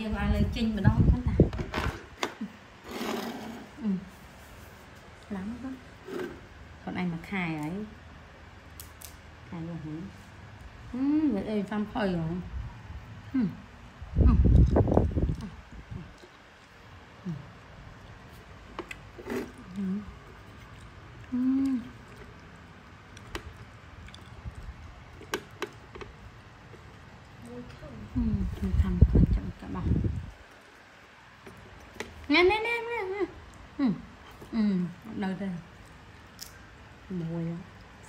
យើងឡើងលើជិញម្ដងគាត់ ខ្លួនឯងមួយខែហើយខែនោះហ៎ហឹមវាអីសំភុយហ៎ហឹមខ្ញុំធ្វើខ្ញុំចាំកបោះណែណែ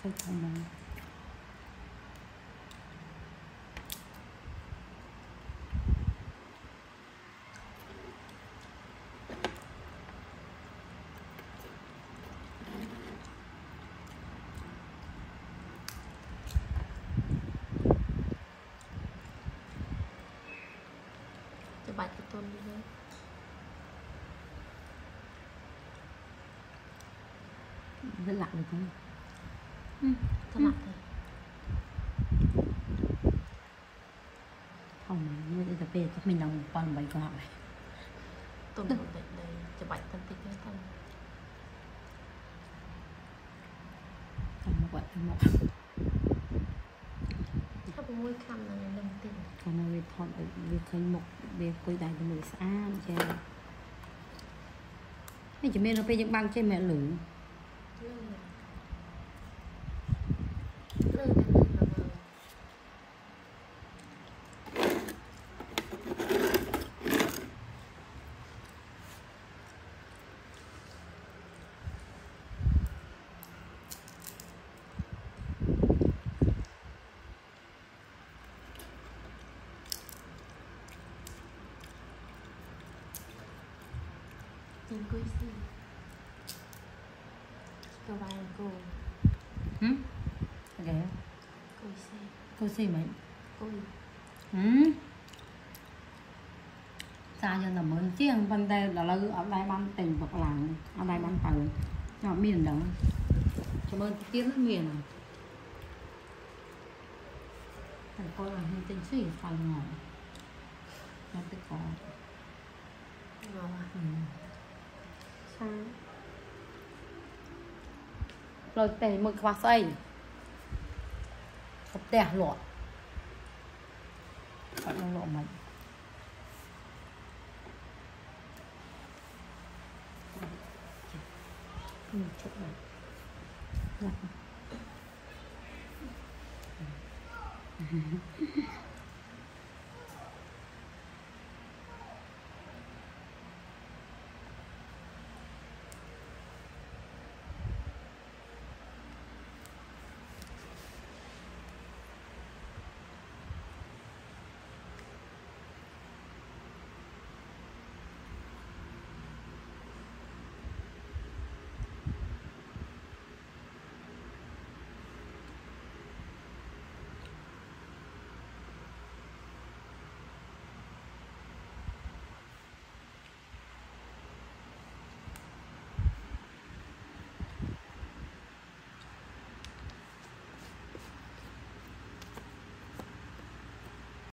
thôi sao cho bạch cái tôn đi thôi rất lặng được không? ស្លាប់ទេធម្មតានេះទៅពេលមិនដល់1800កន្លះដែរទុនបន្តិចដែរច្បាច់បន្តិចទៅទៅមកបាត់មកថាមួយខំនៅនឹងទីខាងនៅវាថតវាឃើញមុខវាគួយដែរទៅមើលស្អាតចានេះជំនាញទៅពេលយើងបាំងចេះមែនលឺ Xì Cho bài cô. Ok Cuối xì cô xì mấy Ôi ừ xa cho là mượn chiếng bên đây là lư ở đây ban tình vật làng ở đây ban từ nhỏ miền đó. Cho bên tiếng nước miền này thằng con là hình tình suy phải ngỏ nó tự có Ngon à ừ. sao rồi tè mực hoa xây có tè lọ phải nó lọ mày Ừ, chút này.